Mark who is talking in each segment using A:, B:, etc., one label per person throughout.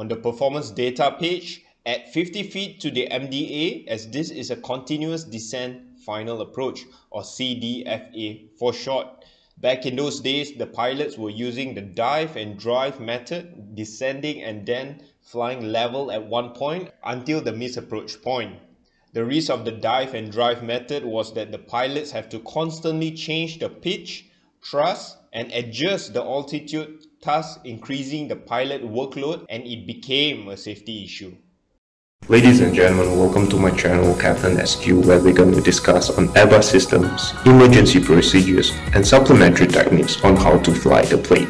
A: On the performance data page, add 50 feet to the MDA as this is a continuous descent final approach or CDFA for short. Back in those days, the pilots were using the dive and drive method, descending and then flying level at one point until the misapproach point. The risk of the dive and drive method was that the pilots have to constantly change the pitch, thrust and adjust the altitude thus increasing the pilot workload and it became a safety issue.
B: Ladies and gentlemen, welcome to my channel Captain SQ where we're going to discuss on Airbus systems, emergency procedures and supplementary techniques on how to fly the plane.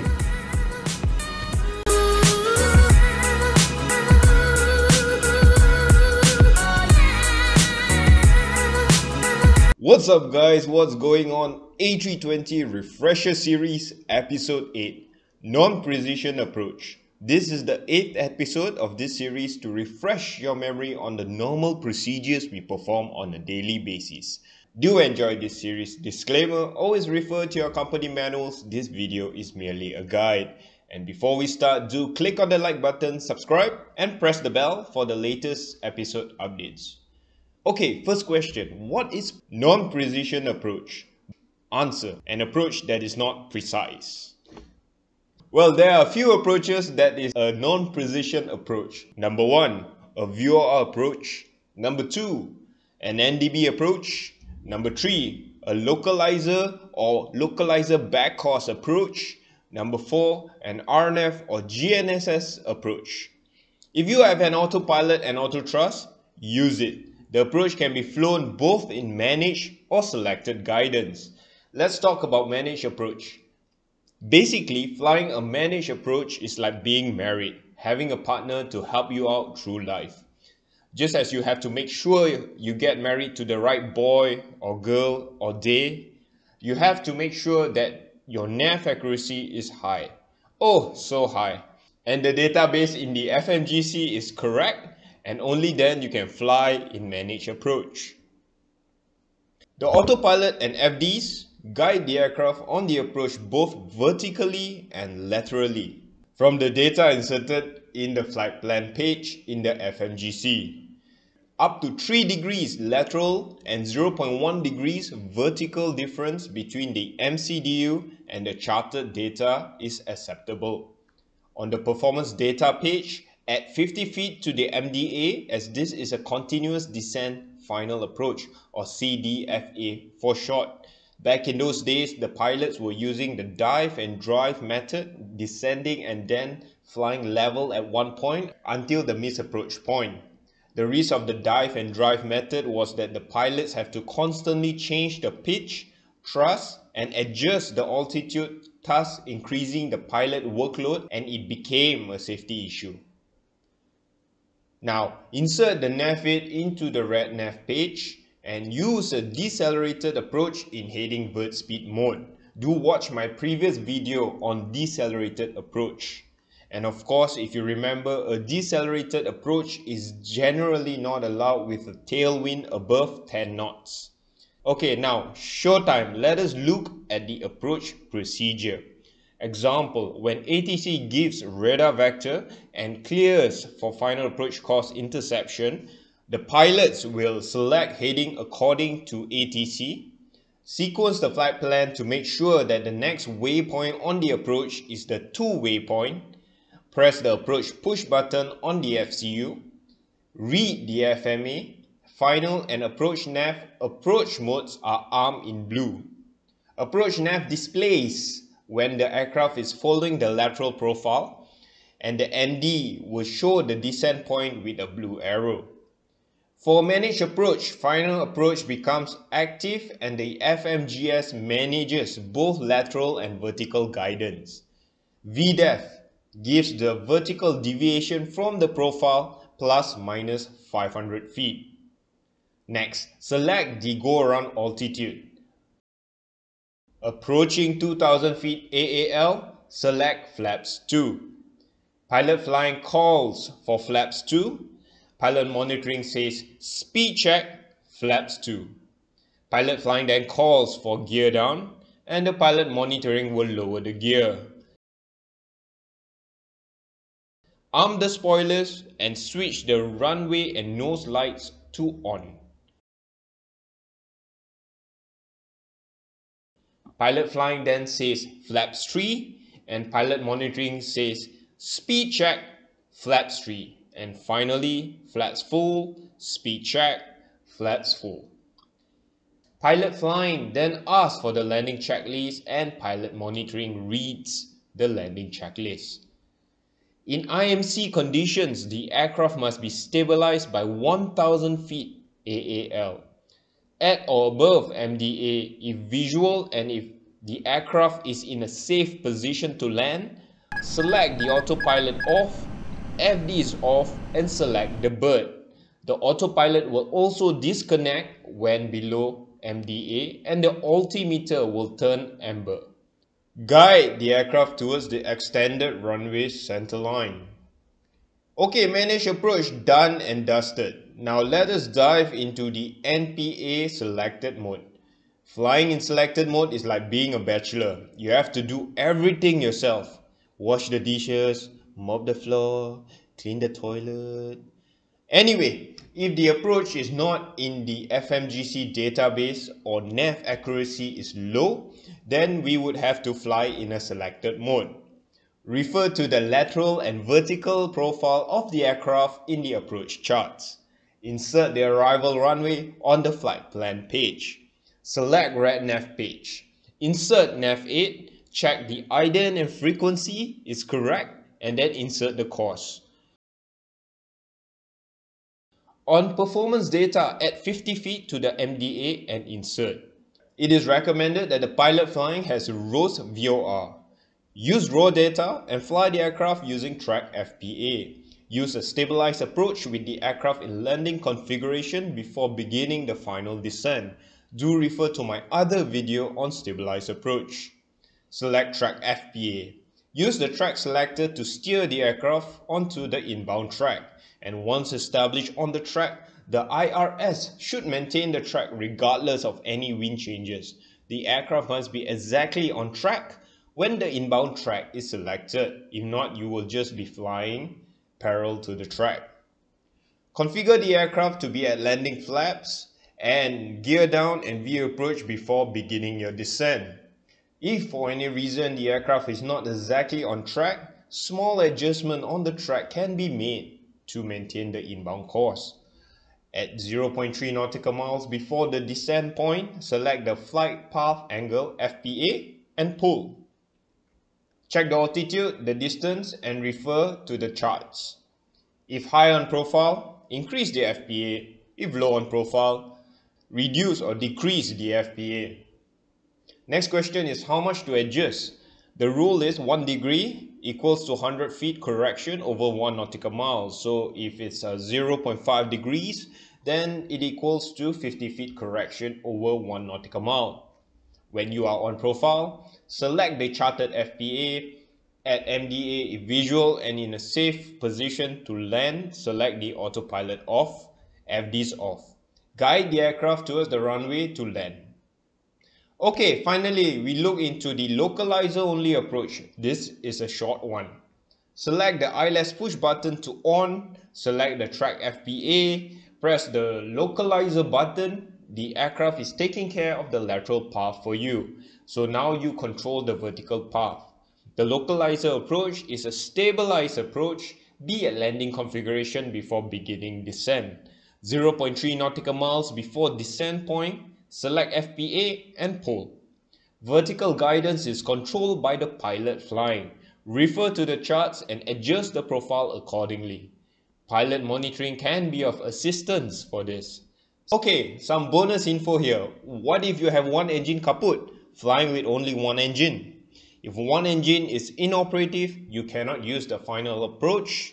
A: What's up guys, what's going on? A320 Refresher Series Episode 8 Non-Precision Approach This is the 8th episode of this series to refresh your memory on the normal procedures we perform on a daily basis. Do enjoy this series. Disclaimer, always refer to your company manuals. This video is merely a guide. And before we start, do click on the like button, subscribe and press the bell for the latest episode updates. Okay, first question. What is non-precision approach? Answer. An approach that is not precise. Well, there are a few approaches that is a non-precision approach. Number one, a VOR approach. Number two, an NDB approach. Number three, a localizer or localizer backcourse approach. Number four, an RNAV or GNSS approach. If you have an autopilot and auto thrust, use it. The approach can be flown both in managed or selected guidance. Let's talk about managed approach. Basically, flying a managed approach is like being married, having a partner to help you out through life. Just as you have to make sure you get married to the right boy or girl or day, you have to make sure that your nav accuracy is high. Oh, so high. And the database in the FMGC is correct and only then you can fly in managed approach. The autopilot and FDs guide the aircraft on the approach both vertically and laterally from the data inserted in the flight plan page in the FMGC. Up to 3 degrees lateral and 0.1 degrees vertical difference between the MCDU and the charted data is acceptable. On the performance data page, at 50 feet to the MDA as this is a continuous descent final approach or CDFA for short. Back in those days, the pilots were using the dive and drive method, descending and then flying level at one point until the misapproach point. The risk of the dive and drive method was that the pilots have to constantly change the pitch, thrust and adjust the altitude thus increasing the pilot workload and it became a safety issue. Now insert the nav into the RadNav page and use a decelerated approach in heading bird speed mode. Do watch my previous video on decelerated approach. And of course, if you remember, a decelerated approach is generally not allowed with a tailwind above 10 knots. Okay, now, showtime. Let us look at the approach procedure. Example, when ATC gives radar vector and clears for final approach course interception, the pilots will select heading according to ATC, sequence the flight plan to make sure that the next waypoint on the approach is the 2 waypoint, press the approach push button on the FCU, read the FMA, final and approach nav approach modes are armed in blue. Approach nav displays when the aircraft is following the lateral profile and the ND will show the descent point with a blue arrow. For managed approach, final approach becomes active and the FMGS manages both lateral and vertical guidance. VDEV gives the vertical deviation from the profile plus minus 500 feet. Next, select the go around altitude. Approaching 2000 feet AAL, select flaps 2. Pilot flying calls for flaps 2. Pilot monitoring says speed check, flaps 2. Pilot flying then calls for gear down and the pilot monitoring will lower the gear. arm the spoilers and switch the runway and nose lights to on. Pilot flying then says flaps 3 and pilot monitoring says speed check flaps 3 and finally flaps full, speed check, flaps full. Pilot flying then asks for the landing checklist and pilot monitoring reads the landing checklist. In IMC conditions, the aircraft must be stabilized by 1000 feet AAL at or above MDA if visual and if the aircraft is in a safe position to land, select the autopilot off, FD is off and select the bird. The autopilot will also disconnect when below MDA and the altimeter will turn amber. Guide the aircraft towards the extended runway centerline. Okay, manage approach done and dusted. Now let us dive into the NPA selected mode. Flying in selected mode is like being a bachelor. You have to do everything yourself. Wash the dishes, mop the floor, clean the toilet. Anyway, if the approach is not in the FMGC database or nav accuracy is low, then we would have to fly in a selected mode. Refer to the lateral and vertical profile of the aircraft in the approach charts. Insert the arrival runway on the flight plan page. Select RadNav page. Insert Navaid, check the IDEN and frequency is correct and then insert the course. On performance data, add 50 feet to the MDA and insert. It is recommended that the pilot flying has a ROSE VOR. Use raw data and fly the aircraft using track FPA. Use a stabilized approach with the aircraft in landing configuration before beginning the final descent. Do refer to my other video on stabilized approach. Select track FPA. Use the track selector to steer the aircraft onto the inbound track and once established on the track, the IRS should maintain the track regardless of any wind changes. The aircraft must be exactly on track when the inbound track is selected. If not, you will just be flying parallel to the track. Configure the aircraft to be at landing flaps and gear down and V approach before beginning your descent. If for any reason the aircraft is not exactly on track, small adjustment on the track can be made to maintain the inbound course. At 0.3 nautical miles before the descent point, select the flight path angle FPA and pull. Check the altitude, the distance and refer to the charts. If high on profile, increase the FPA. If low on profile, reduce or decrease the FPA. Next question is how much to adjust. The rule is 1 degree equals to 100 feet correction over 1 nautical mile. So if it's uh, a 0.5 degrees, then it equals to 50 feet correction over 1 nautical mile. When you are on profile, select the charted FPA, at MDA if visual and in a safe position to land, select the autopilot off, FDs off. Guide the aircraft towards the runway to land. Okay, finally, we look into the localizer only approach. This is a short one. Select the ILS push button to on, select the track FPA, press the localizer button. The aircraft is taking care of the lateral path for you. So now you control the vertical path. The localizer approach is a stabilized approach, be at landing configuration before beginning descent. 0.3 nautical miles before descent point, select FPA and pull. Vertical guidance is controlled by the pilot flying. Refer to the charts and adjust the profile accordingly. Pilot monitoring can be of assistance for this. Okay, some bonus info here. What if you have one engine kaput, flying with only one engine? If one engine is inoperative, you cannot use the final approach,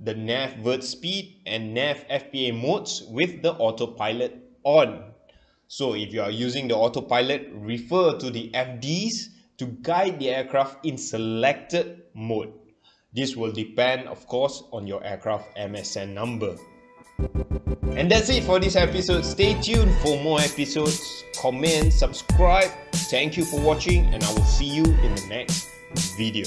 A: the nav vert speed and nav FPA modes with the autopilot on. So if you are using the autopilot, refer to the FDs to guide the aircraft in selected mode. This will depend, of course, on your aircraft MSN number. And that's it for this episode. Stay tuned for more episodes. Comment, subscribe. Thank you for watching and I will see you in the next video.